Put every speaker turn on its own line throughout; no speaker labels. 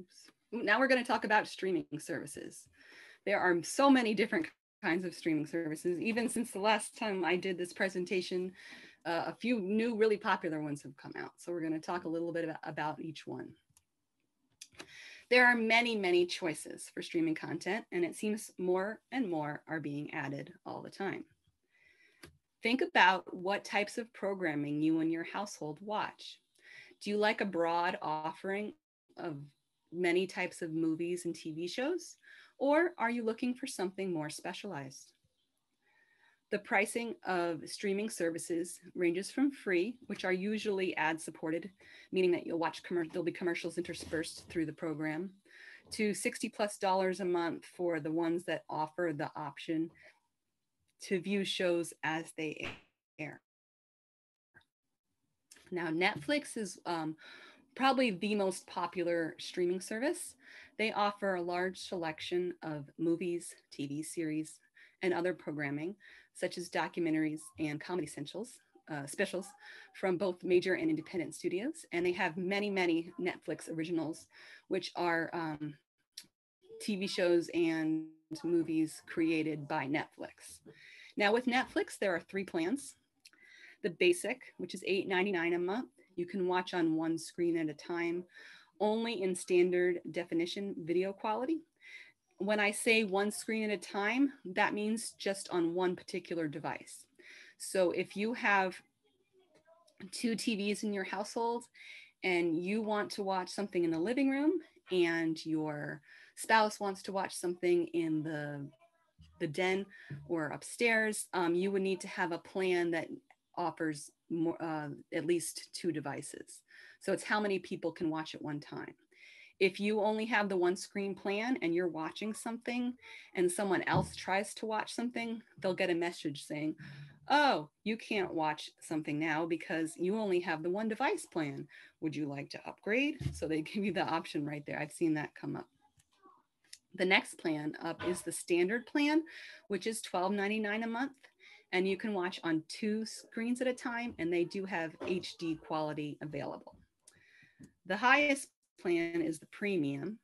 oops. now we're going to talk about streaming services. There are so many different kinds of streaming services. Even since the last time I did this presentation, uh, a few new really popular ones have come out. So we're going to talk a little bit about, about each one. There are many, many choices for streaming content, and it seems more and more are being added all the time. Think about what types of programming you and your household watch. Do you like a broad offering of many types of movies and TV shows? Or are you looking for something more specialized? The pricing of streaming services ranges from free, which are usually ad supported, meaning that you'll watch, there'll be commercials interspersed through the program, to 60 plus dollars a month for the ones that offer the option to view shows as they air. Now, Netflix is um, probably the most popular streaming service. They offer a large selection of movies, TV series, and other programming, such as documentaries and comedy essentials, uh, specials from both major and independent studios. And they have many, many Netflix originals, which are um, TV shows and movies created by Netflix. Now, with Netflix, there are three plans. The basic, which is $8.99 a month, you can watch on one screen at a time, only in standard definition video quality. When I say one screen at a time, that means just on one particular device. So if you have two TVs in your household and you want to watch something in the living room and your spouse wants to watch something in the the den or upstairs, um, you would need to have a plan that offers more, uh, at least two devices. So it's how many people can watch at one time. If you only have the one screen plan and you're watching something and someone else tries to watch something, they'll get a message saying, oh, you can't watch something now because you only have the one device plan. Would you like to upgrade? So they give you the option right there. I've seen that come up. The next plan up is the standard plan, which is $12.99 a month and you can watch on two screens at a time and they do have HD quality available. The highest plan is the premium,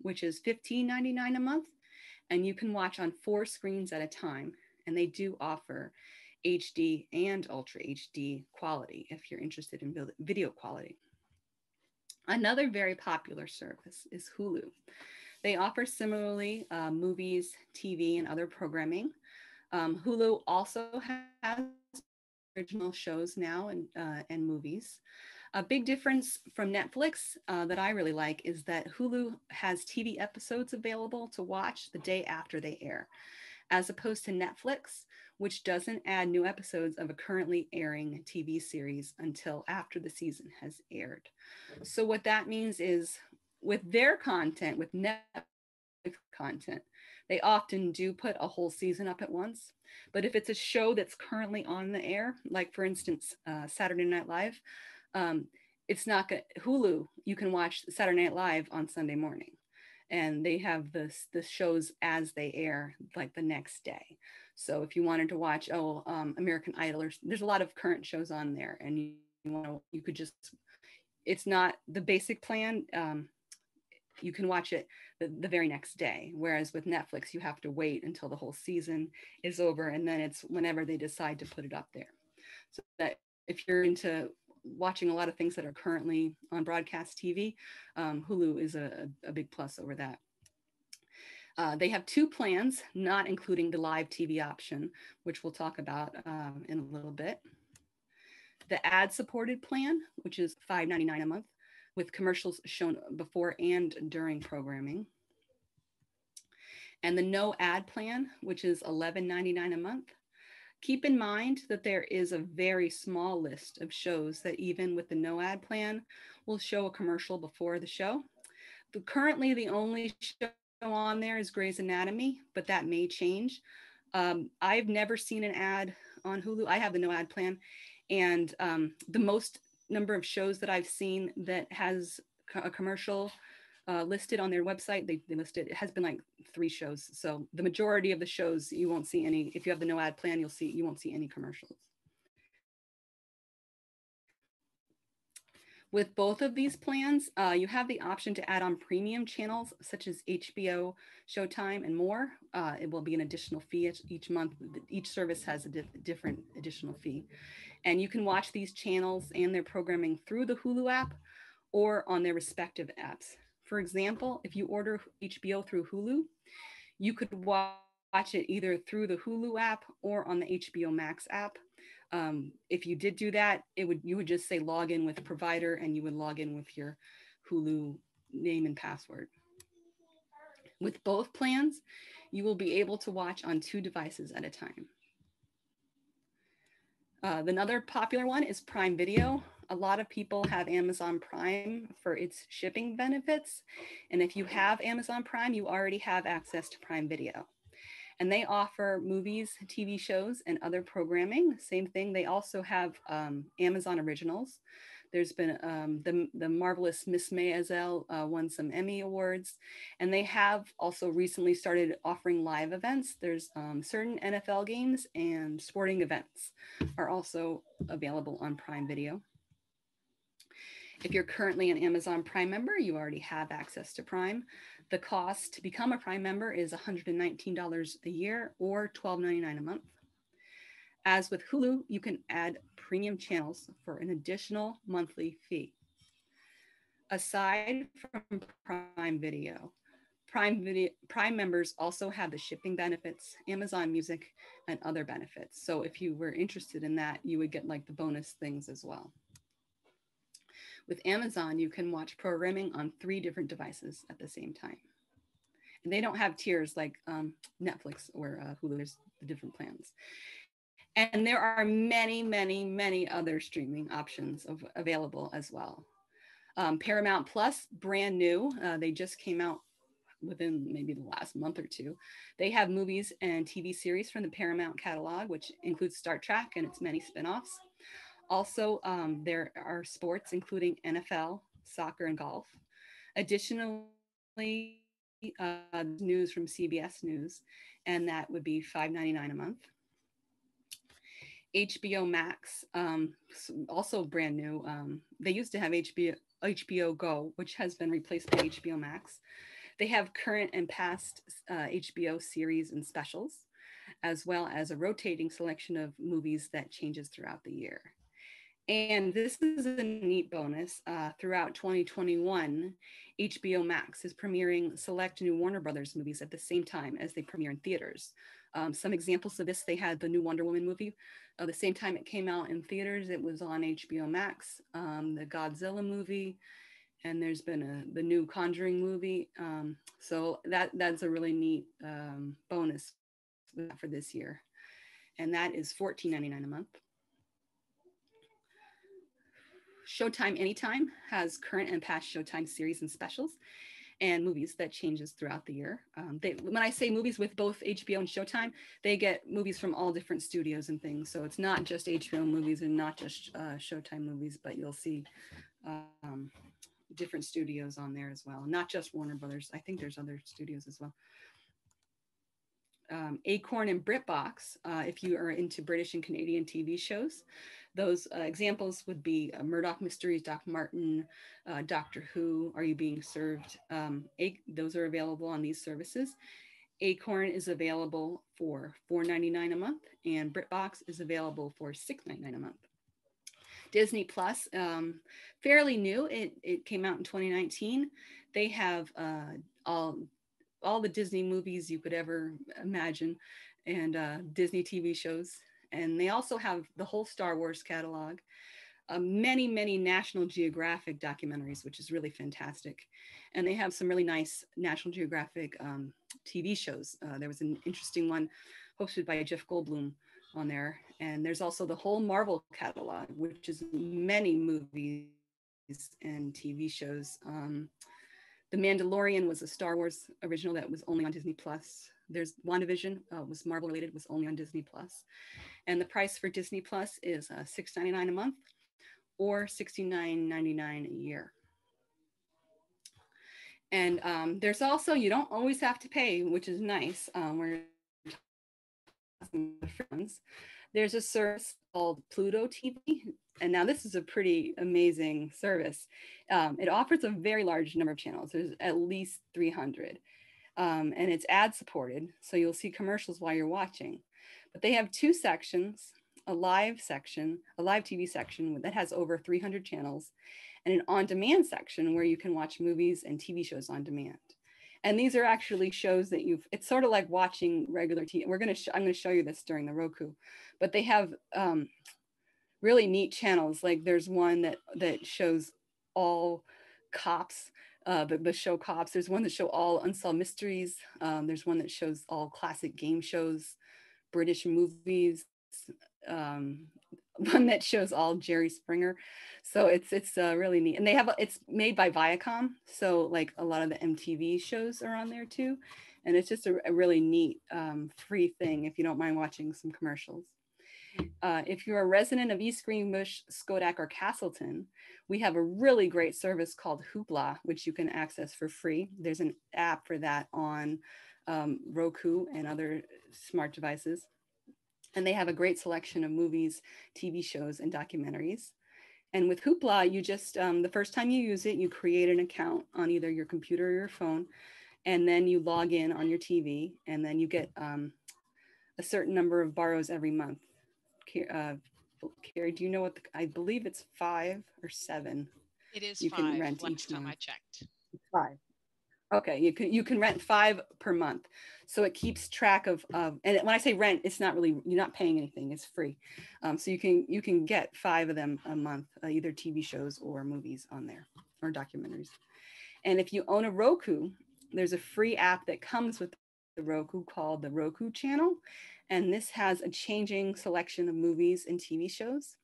which is $15.99 a month and you can watch on four screens at a time and they do offer HD and Ultra HD quality if you're interested in video quality. Another very popular service is Hulu. They offer similarly uh, movies, TV, and other programming. Um, Hulu also has original shows now and, uh, and movies. A big difference from Netflix uh, that I really like is that Hulu has TV episodes available to watch the day after they air, as opposed to Netflix, which doesn't add new episodes of a currently airing TV series until after the season has aired. So, what that means is with their content, with Netflix content, they often do put a whole season up at once. But if it's a show that's currently on the air, like for instance, uh, Saturday Night Live, um, it's not going Hulu, you can watch Saturday Night Live on Sunday morning. And they have the, the shows as they air, like the next day. So if you wanted to watch, oh, um, American Idol, or, there's a lot of current shows on there, and you, you want to, you could just, it's not the basic plan. Um, you can watch it the, the very next day. Whereas with Netflix, you have to wait until the whole season is over and then it's whenever they decide to put it up there. So that if you're into watching a lot of things that are currently on broadcast TV, um, Hulu is a, a big plus over that. Uh, they have two plans, not including the live TV option, which we'll talk about um, in a little bit. The ad supported plan, which is $5.99 a month, with commercials shown before and during programming. And the no ad plan, which is $11.99 a month. Keep in mind that there is a very small list of shows that even with the no ad plan will show a commercial before the show. Currently, the only show on there is Grey's Anatomy, but that may change. Um, I've never seen an ad on Hulu. I have the no ad plan. And um, the most number of shows that I've seen that has a commercial uh, listed on their website. They, they listed it has been like three shows. So the majority of the shows you won't see any. If you have the no ad plan, you'll see you won't see any commercials. With both of these plans, uh, you have the option to add on premium channels such as HBO, Showtime, and more. Uh, it will be an additional fee each, each month. Each service has a different additional fee. And you can watch these channels and their programming through the Hulu app or on their respective apps. For example, if you order HBO through Hulu, you could watch it either through the Hulu app or on the HBO Max app. Um, if you did do that, it would you would just say log in with provider and you would log in with your Hulu name and password. With both plans, you will be able to watch on two devices at a time. Uh, another popular one is Prime Video. A lot of people have Amazon Prime for its shipping benefits. And if you have Amazon Prime, you already have access to Prime Video. And they offer movies, TV shows, and other programming. Same thing, they also have um, Amazon Originals. There's been um, the, the marvelous Miss Maisel uh, won some Emmy Awards, and they have also recently started offering live events. There's um, certain NFL games and sporting events are also available on Prime Video. If you're currently an Amazon Prime member, you already have access to Prime. The cost to become a Prime member is $119 a year or $12.99 a month. As with Hulu, you can add premium channels for an additional monthly fee. Aside from Prime Video, Prime Video Prime members also have the shipping benefits, Amazon Music, and other benefits. So if you were interested in that, you would get like the bonus things as well. With Amazon, you can watch programming on three different devices at the same time. And they don't have tiers like um, Netflix or uh, Hulu, there's the different plans. And there are many, many, many other streaming options of, available as well. Um, Paramount Plus, brand new. Uh, they just came out within maybe the last month or two. They have movies and TV series from the Paramount catalog, which includes Star Trek and its many spin-offs. Also, um, there are sports, including NFL, soccer, and golf. Additionally, uh, news from CBS News, and that would be $5.99 a month. HBO Max, um, also brand new. Um, they used to have HBO, HBO Go, which has been replaced by HBO Max. They have current and past uh, HBO series and specials, as well as a rotating selection of movies that changes throughout the year. And this is a neat bonus. Uh, throughout 2021, HBO Max is premiering select new Warner Brothers movies at the same time as they premiere in theaters. Um, some examples of this, they had the new Wonder Woman movie. Uh, the same time it came out in theaters, it was on HBO Max, um, the Godzilla movie, and there's been a, the new Conjuring movie. Um, so that that's a really neat um, bonus for this year. And that is $14.99 a month. Showtime Anytime has current and past Showtime series and specials and movies that changes throughout the year. Um, they, when I say movies with both HBO and Showtime, they get movies from all different studios and things. So it's not just HBO movies and not just uh, Showtime movies, but you'll see um, different studios on there as well. Not just Warner Brothers. I think there's other studios as well. Um, Acorn and BritBox, uh, if you are into British and Canadian TV shows. Those uh, examples would be uh, Murdoch Mysteries, Doc Martin, uh, Doctor Who, Are You Being Served? Um, those are available on these services. Acorn is available for $4.99 a month and BritBox is available for $6.99 a month. Disney Plus, um, fairly new. It, it came out in 2019. They have uh, all all the Disney movies you could ever imagine and uh, Disney TV shows and they also have the whole Star Wars catalog, uh, many, many National Geographic documentaries, which is really fantastic. And they have some really nice National Geographic um, TV shows. Uh, there was an interesting one hosted by Jeff Goldblum on there. And there's also the whole Marvel catalog, which is many movies and TV shows. Um, the Mandalorian was a Star Wars original that was only on Disney Plus. There's WandaVision uh, was Marvel related, was only on Disney Plus. And the price for Disney Plus is uh, $6.99 a month or $69.99 a year. And um, there's also, you don't always have to pay, which is nice. Um, we're friends. There's a service called Pluto TV. And now this is a pretty amazing service. Um, it offers a very large number of channels. There's at least 300. Um, and it's ad supported. So you'll see commercials while you're watching. But they have two sections, a live section, a live TV section that has over 300 channels, and an on-demand section where you can watch movies and TV shows on demand. And these are actually shows that you've, it's sort of like watching regular TV. We're going to, I'm going to show you this during the Roku, but they have um, really neat channels. Like there's one that, that shows all cops, uh, the, the show cops. There's one that show all unsolved mysteries. Um, there's one that shows all classic game shows, British movies, um, one that shows all Jerry Springer. So it's it's uh, really neat, and they have a, it's made by Viacom, so like a lot of the MTV shows are on there too, and it's just a, a really neat um, free thing if you don't mind watching some commercials. Uh, if you're a resident of East Greenbush, Schodack, or Castleton, we have a really great service called Hoopla, which you can access for free. There's an app for that on um, Roku and other smart devices. And they have a great selection of movies, TV shows, and documentaries. And with Hoopla, you just, um, the first time you use it, you create an account on either your computer or your phone, and then you log in on your TV, and then you get um, a certain number of borrows every month. Uh, Carrie, do you know what, the, I believe it's five or seven.
It is you five, can rent last time month. I checked.
Five. Okay, you can you can rent five per month, so it keeps track of. of and when I say rent, it's not really you're not paying anything; it's free. Um, so you can you can get five of them a month, uh, either TV shows or movies on there or documentaries. And if you own a Roku, there's a free app that comes with the Roku called the Roku Channel, and this has a changing selection of movies and TV shows.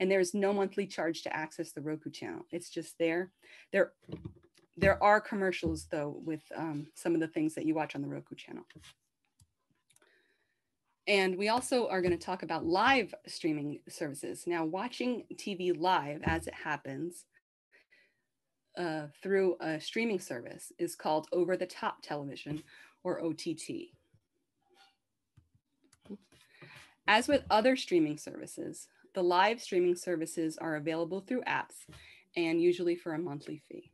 And there's no monthly charge to access the Roku channel. It's just there. There there are commercials though with um, some of the things that you watch on the Roku channel. And we also are going to talk about live streaming services. Now, watching TV live as it happens uh, through a streaming service is called over the top television or OTT. As with other streaming services, the live streaming services are available through apps and usually for a monthly fee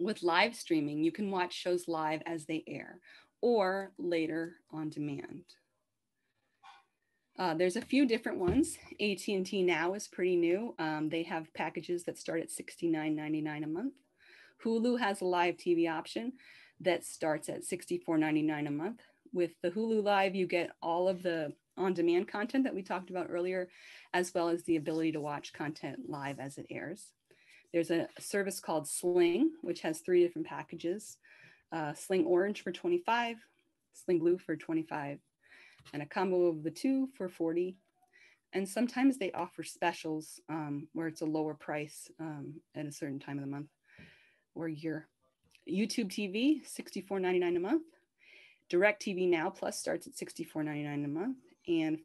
with live streaming, you can watch shows live as they air or later on demand. Uh, there's a few different ones. AT&T Now is pretty new. Um, they have packages that start at $69.99 a month. Hulu has a live TV option that starts at $64.99 a month. With the Hulu Live, you get all of the on-demand content that we talked about earlier, as well as the ability to watch content live as it airs. There's a service called Sling, which has three different packages. Uh, Sling Orange for 25, Sling Blue for 25, and a combo of the two for 40. And sometimes they offer specials um, where it's a lower price um, at a certain time of the month or year. YouTube TV, $64.99 a month. Direct TV Now Plus starts at $64.99 a month. And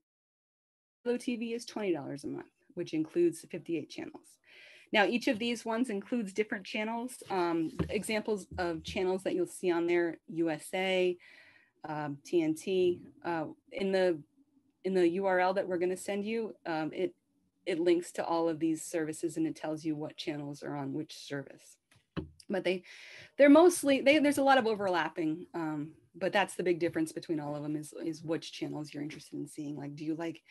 Philo TV is $20 a month, which includes 58 channels. Now, each of these ones includes different channels. Um, examples of channels that you'll see on there, USA, um, TNT. Uh, in the in the URL that we're going to send you, um, it it links to all of these services and it tells you what channels are on which service. But they they're mostly they, there's a lot of overlapping um, but that's the big difference between all of them is, is which channels you're interested in seeing. Like, do you like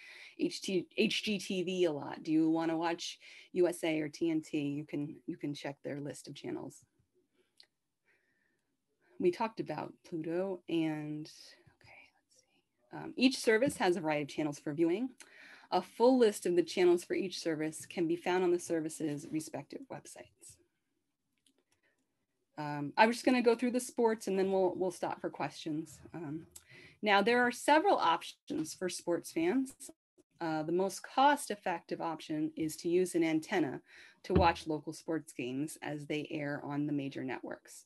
HT, HGTV a lot? Do you want to watch USA or TNT? You can, you can check their list of channels. We talked about Pluto and, okay, let's see. Um, each service has a variety of channels for viewing. A full list of the channels for each service can be found on the service's respective websites. Um, I'm just going to go through the sports and then we'll, we'll stop for questions. Um, now, there are several options for sports fans. Uh, the most cost effective option is to use an antenna to watch local sports games as they air on the major networks.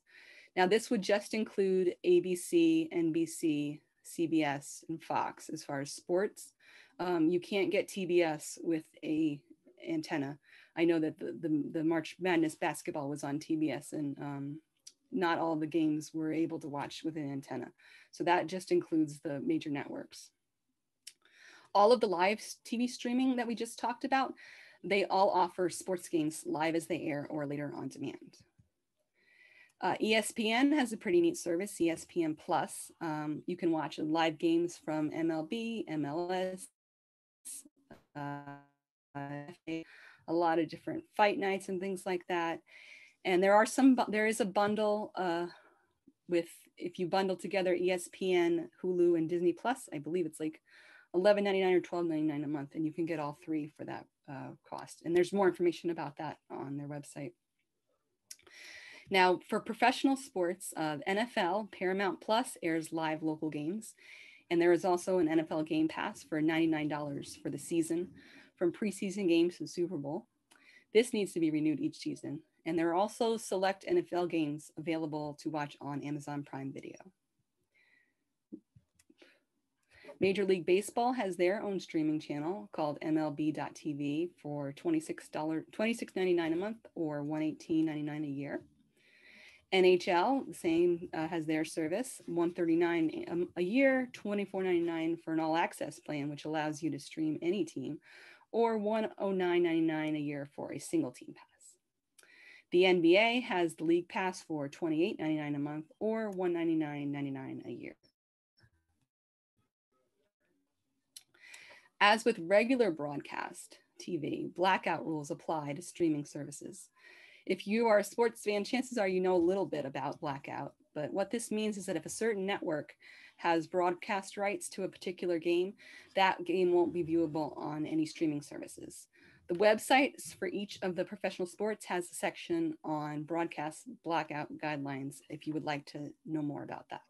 Now, this would just include ABC, NBC, CBS, and Fox as far as sports. Um, you can't get TBS with a antenna. I know that the, the, the March Madness basketball was on TBS and um, not all the games were able to watch with an antenna. So that just includes the major networks. all of the live TV streaming that we just talked about, they all offer sports games live as they air or later on demand. Uh, ESPN has a pretty neat service, ESPN Plus. Um, you can watch live games from MLB, MLS, uh, a lot of different fight nights and things like that. And there are some, there is a bundle uh, with, if you bundle together ESPN, Hulu, and Disney Plus, I believe it's like $11.99 or $12.99 a month, and you can get all three for that uh, cost. And there's more information about that on their website. Now, for professional sports, uh, NFL Paramount Plus airs live local games, and there is also an NFL Game Pass for $99 for the season, from preseason games to Super Bowl. This needs to be renewed each season, and there are also select NFL games available to watch on Amazon Prime Video. Major League Baseball has their own streaming channel called MLB.tv for $26, $26.99 a month or $118.99 a year. NHL, the same uh, has their service, 139 a year, 24.99 for an all access plan, which allows you to stream any team, or 109.99 a year for a single team pass. The NBA has the league pass for 28.99 a month or 199.99 a year. As with regular broadcast TV, blackout rules apply to streaming services. If you are a sports fan, chances are you know a little bit about blackout. But what this means is that if a certain network has broadcast rights to a particular game, that game won't be viewable on any streaming services. The websites for each of the professional sports has a section on broadcast blackout guidelines if you would like to know more about that.